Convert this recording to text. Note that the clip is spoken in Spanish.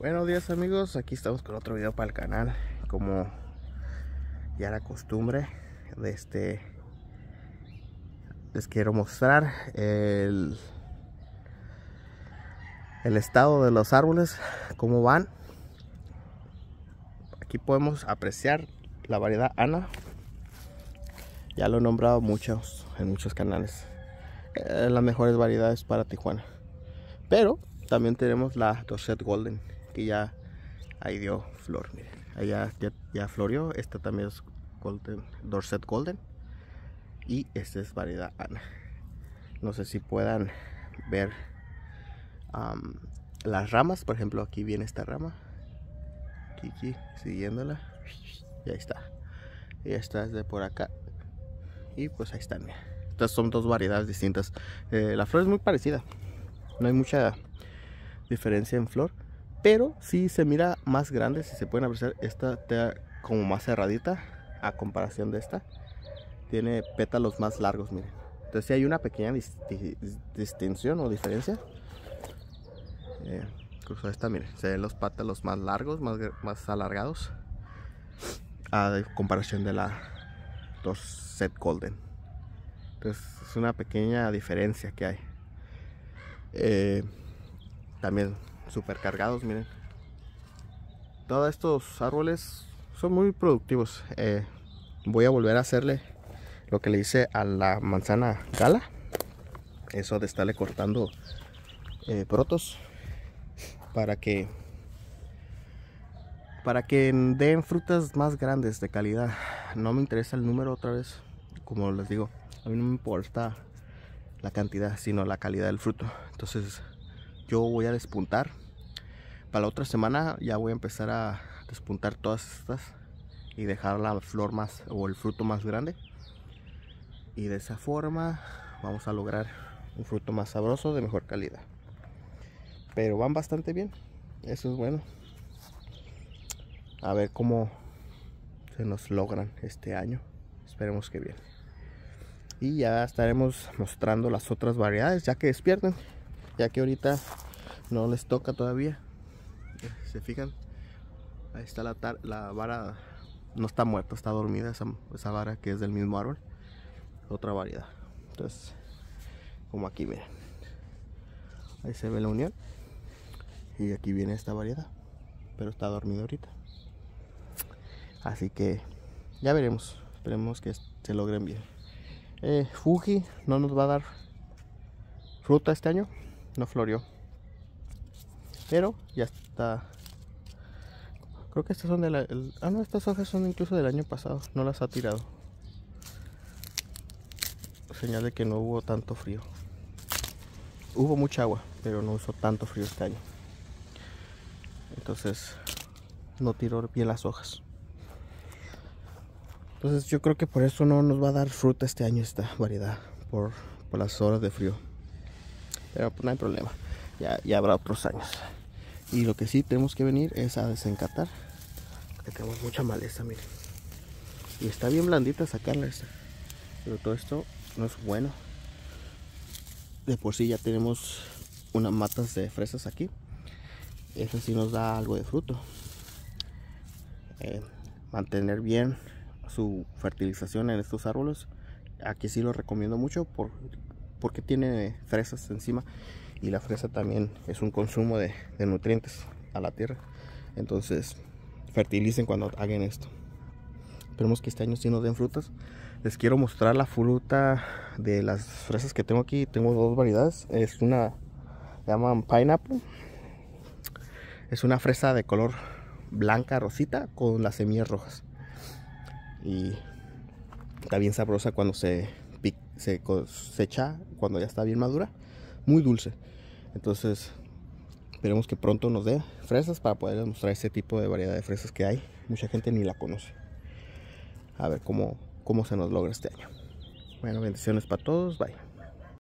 Buenos días amigos, aquí estamos con otro video para el canal. Como ya la costumbre de este Les quiero mostrar el, el estado de los árboles Cómo van. Aquí podemos apreciar la variedad Ana. Ya lo he nombrado muchos en muchos canales. Eh, Las mejores variedades para Tijuana. Pero también tenemos la Dorset Golden que ya ahí dio flor, miren. Allá ya, ya florió. Esta también es Golden, Dorset Golden. Y esta es variedad Ana. No sé si puedan ver las ramas. Por ejemplo, aquí viene esta rama. Aquí, siguiéndola. Y ahí está. Y esta es de por acá. Y pues ahí están, Estas son dos variedades distintas. Eh, la flor es muy parecida. No hay mucha diferencia en flor pero sí se mira más grande si se pueden apreciar esta está como más cerradita a comparación de esta. Tiene pétalos más largos miren. Entonces sí hay una pequeña distinción o diferencia. Eh, incluso esta miren se ven los pétalos más largos más, más alargados a comparación de la dos set golden. Entonces es una pequeña diferencia que hay. Eh, también super cargados, miren. Todos estos árboles son muy productivos. Eh, voy a volver a hacerle lo que le hice a la manzana gala. Eso de estarle cortando eh, brotos para que para que den frutas más grandes de calidad. No me interesa el número otra vez, como les digo, a mí no me importa la cantidad, sino la calidad del fruto. Entonces yo voy a despuntar. Para la otra semana ya voy a empezar a despuntar todas estas y dejar la flor más o el fruto más grande. Y de esa forma vamos a lograr un fruto más sabroso de mejor calidad. Pero van bastante bien eso es bueno. A ver cómo se nos logran este año. Esperemos que bien. Y ya estaremos mostrando las otras variedades ya que despierten ya que ahorita no les toca todavía. Se fijan ahí está la, la vara no está muerta está dormida esa, esa, vara que es del mismo árbol. Otra variedad. Entonces como aquí miren. Ahí se ve la unión. Y aquí viene esta variedad. Pero está dormida ahorita. Así que ya veremos. Esperemos que se logren bien. Eh, Fuji no nos va a dar fruta este año no florió pero ya está. Creo que estas son de la ah no estas hojas son incluso del año pasado no las ha tirado. Señal de que no hubo tanto frío. Hubo mucha agua pero no usó tanto frío este año. Entonces no tiró bien las hojas. Entonces yo creo que por eso no nos va a dar fruta este año esta variedad por, por las horas de frío pero pues no hay problema. Ya, habrá otros años. Y lo que sí tenemos que venir es a desencatar. Tenemos mucha maleza miren. Y está bien blandita sacarla esta. Pero todo esto no es bueno. De por sí ya tenemos unas matas de fresas aquí. Eso sí nos da algo de fruto. Eh, mantener bien su fertilización en estos árboles. Aquí sí lo recomiendo mucho por, porque tiene fresas encima y la fresa también es un consumo de, nutrientes a la tierra. Entonces fertilicen cuando hagan esto. Esperemos que este año sí nos den frutas. Les quiero mostrar la fruta de las fresas que tengo aquí. Tengo dos variedades. Es una llaman pineapple. Es una fresa de color blanca rosita con las semillas rojas. Y está bien sabrosa cuando se, se cosecha cuando ya está bien madura muy dulce entonces, esperemos que pronto nos dé fresas para poder mostrar ese tipo de variedad de fresas que hay. Mucha gente ni la conoce. A ver cómo, cómo se nos logra este año. Bueno, bendiciones para todos. Bye.